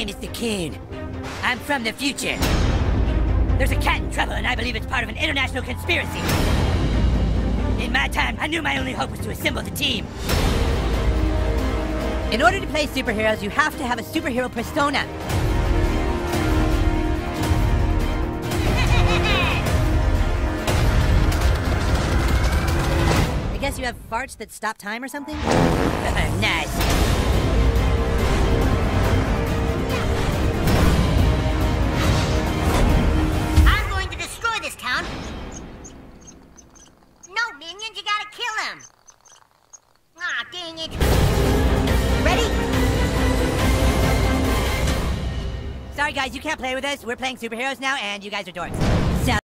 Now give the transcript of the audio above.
name is the Coon. I'm from the future. There's a cat in trouble, and I believe it's part of an international conspiracy. In my time, I knew my only hope was to assemble the team. In order to play superheroes, you have to have a superhero persona. I guess you have farts that stop time or something? nice. Minions, you gotta kill him. Ah, dang it. Ready? Sorry guys, you can't play with us. We're playing superheroes now, and you guys are dorks.